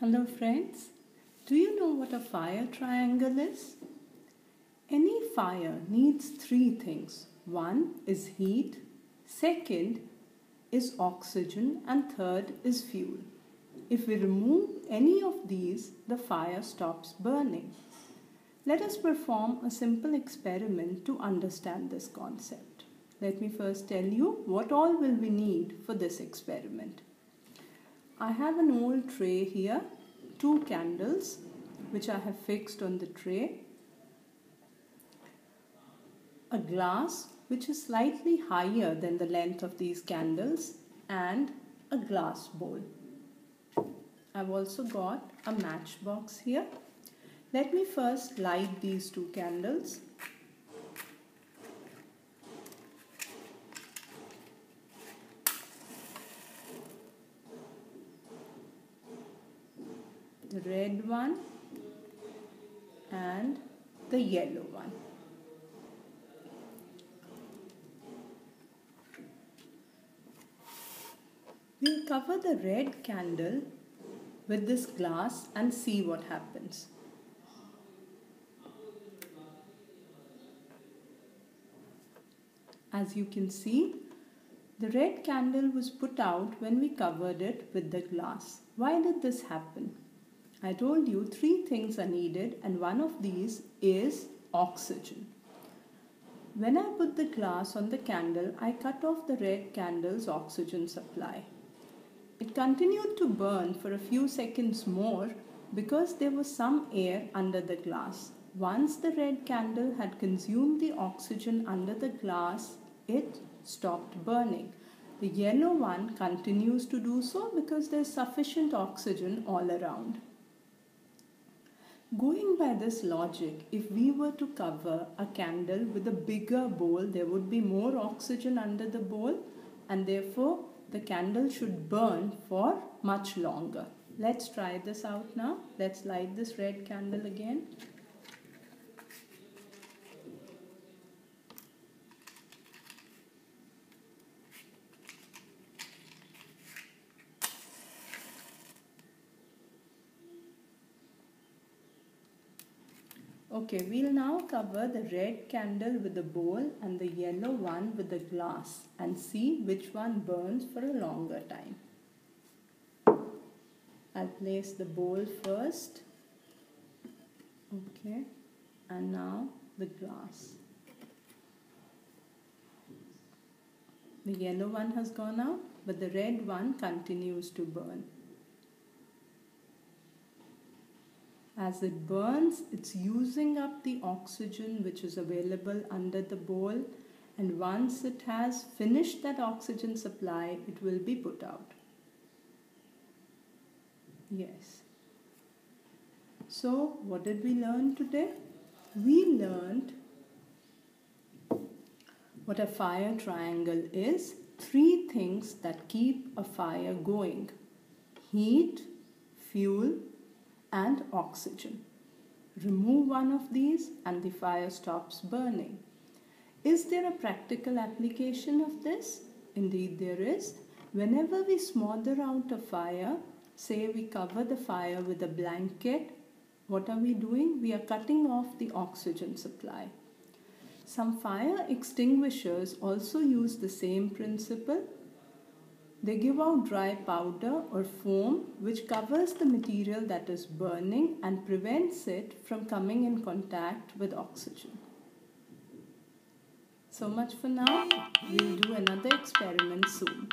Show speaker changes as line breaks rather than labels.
Hello friends, do you know what a fire triangle is? Any fire needs three things. One is heat, second is oxygen and third is fuel. If we remove any of these, the fire stops burning. Let us perform a simple experiment to understand this concept. Let me first tell you what all will we need for this experiment. I have an old tray here, two candles which I have fixed on the tray, a glass which is slightly higher than the length of these candles and a glass bowl. I've also got a matchbox here. Let me first light these two candles. The red one and the yellow one. We'll cover the red candle with this glass and see what happens. As you can see, the red candle was put out when we covered it with the glass. Why did this happen? I told you three things are needed and one of these is oxygen. When I put the glass on the candle, I cut off the red candle's oxygen supply. It continued to burn for a few seconds more because there was some air under the glass. Once the red candle had consumed the oxygen under the glass, it stopped burning. The yellow one continues to do so because there is sufficient oxygen all around. Going by this logic, if we were to cover a candle with a bigger bowl, there would be more oxygen under the bowl and therefore the candle should burn for much longer. Let's try this out now. Let's light this red candle again. Okay, we'll now cover the red candle with the bowl and the yellow one with the glass and see which one burns for a longer time. I'll place the bowl first. Okay, and now the glass. The yellow one has gone out, but the red one continues to burn. As it burns, it's using up the oxygen which is available under the bowl and once it has finished that oxygen supply, it will be put out. Yes. So, what did we learn today? We learned what a fire triangle is. Three things that keep a fire going. Heat, fuel and oxygen. Remove one of these and the fire stops burning. Is there a practical application of this? Indeed, there is. Whenever we smother out a fire, say we cover the fire with a blanket, what are we doing? We are cutting off the oxygen supply. Some fire extinguishers also use the same principle they give out dry powder or foam which covers the material that is burning and prevents it from coming in contact with oxygen. So much for now. We'll do another experiment soon.